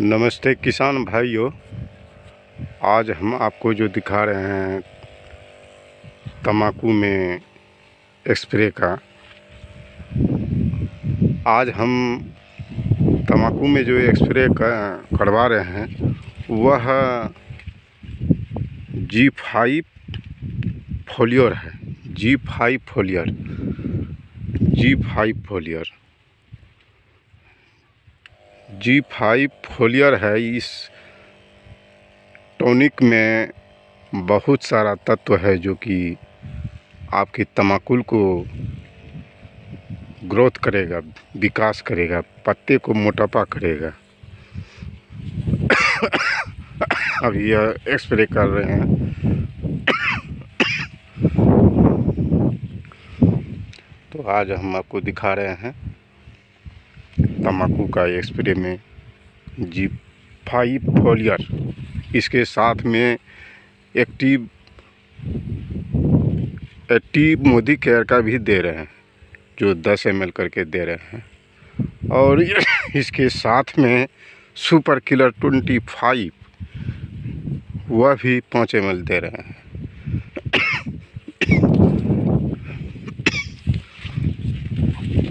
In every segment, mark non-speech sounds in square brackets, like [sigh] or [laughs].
नमस्ते किसान भाइयों। आज हम आपको जो दिखा रहे हैं तम्बाकू में स्प्रे का, आज हम तम्बाकू में जो स्प्रे करवा रहे हैं, वह जी फाइव फोलियर है। G five foliar G five foliar. G five foliar है इस टॉनिक में बहुत सारा तत्व है जो कि आपकी तमाकुल को ग्रोथ करेगा, विकास करेगा, पत्ते को मोटापा करेगा। [coughs] अब यह स्प्रे कर रहे हैं। आज हम आपको दिखा रहे हैं तम्बाकू का स्प्रे में जी फाइव फोलियर इसके साथ में एक्टिव एक्टिव मोदी केयर का भी दे रहे हैं, जो 10 एम करके दे रहे हैं। और [laughs] इसके साथ में सुपर किलर 25 वह भी पाँच एम दे रहे हैं।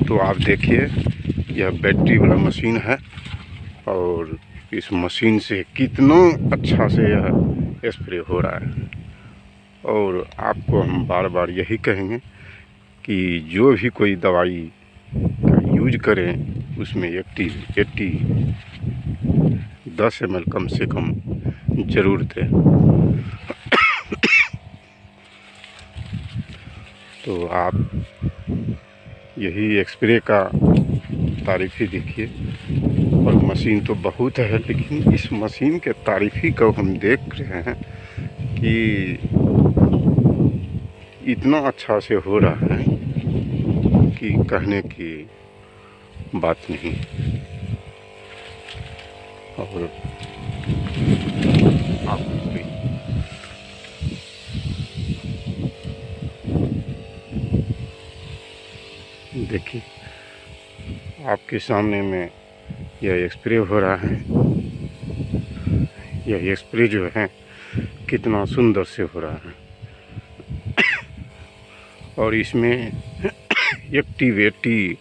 तो आप देखिए, यह बैटरी वाला मशीन है और इस मशीन से कितना अच्छा से यह स्प्रे हो रहा है। और आपको हम बार बार यही कहेंगे कि जो भी कोई दवाई का यूज़ करें, उसमें एट्टी एट्टी, दस एम कम से कम ज़रूर दें। [coughs] तो आप यही स्प्रे का तारीफ़ देखिए। और मशीन तो बहुत है, लेकिन इस मशीन के तारीफी को हम देख रहे हैं कि इतना अच्छा से हो रहा है कि कहने की बात नहीं। और आप भी देखिए, आपके सामने में यह स्प्रे हो रहा है। यह स्प्रे जो है, कितना सुंदर से हो रहा है। और इसमें एक्टिवेटी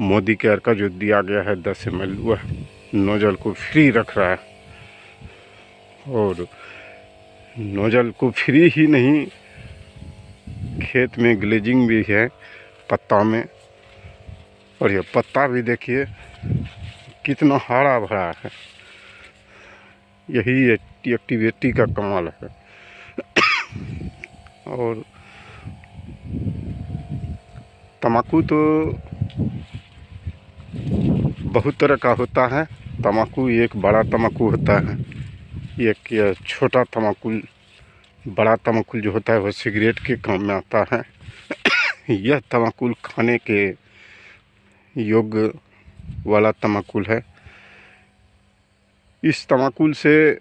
मोदी केयर का जो दिया गया है, दस एम एल वह नोजल को फ्री रख रहा है। और नोजल को फ्री ही नहीं, खेत में ग्लेजिंग भी है। पत्ता में। और ये पत्ता भी देखिए, कितना हरा भरा है। यही एक्टिविटी का कमाल है। और तम्बाकू तो बहुत तरह का होता है। तम्बाकू एक बड़ा तम्बाकू होता है। एक छोटा तम्बाकू बड़ा तम्बाकू जो होता है वह सिगरेट के काम में आता है। यह तम्बाकू खाने के योग्य वाला तम्बाकू है। इस तम्बाकू से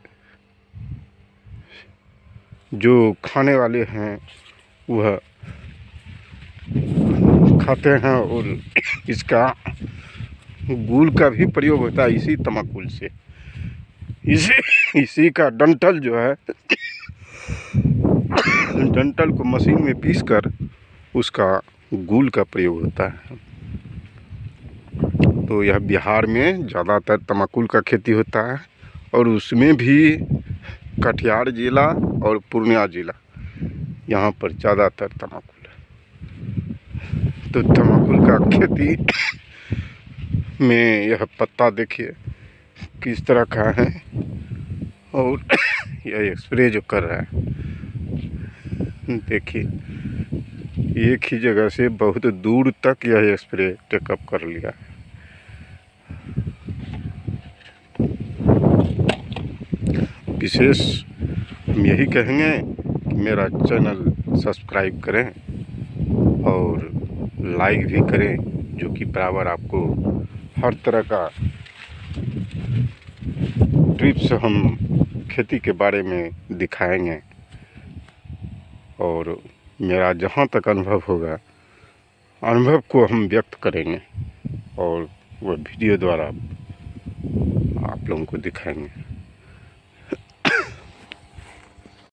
जो खाने वाले हैं, वह खाते हैं और इसका गुल का भी प्रयोग होता है इसी तम्बाकू से। इसी इसी का डंठल जो है, डंठल को मशीन में पीस कर उसका गुल का प्रयोग होता है। तो यह बिहार में ज़्यादातर तमाकुल का खेती होता है और उसमें भी कटिहार ज़िला और पूर्णिया ज़िला यहाँ पर ज़्यादातर तमाकुल है। तो तमाकुल का खेती [coughs] में यह पत्ता देखिए किस तरह का है और [coughs] यह स्प्रे जो कर रहा है। देखिए। एक ही जगह से बहुत दूर तक यह स्प्रे टेकअप कर लिया। है विशेष हम यही कहेंगे कि मेरा चैनल सब्सक्राइब करें और लाइक भी करें, जो कि बराबर आपको हर तरह का ट्रिप्स हम खेती के बारे में दिखाएँगे। और मेरा जहाँ तक अनुभव होगा, अनुभव को हम व्यक्त करेंगे और वह वीडियो द्वारा आप लोगों को दिखाएँगे।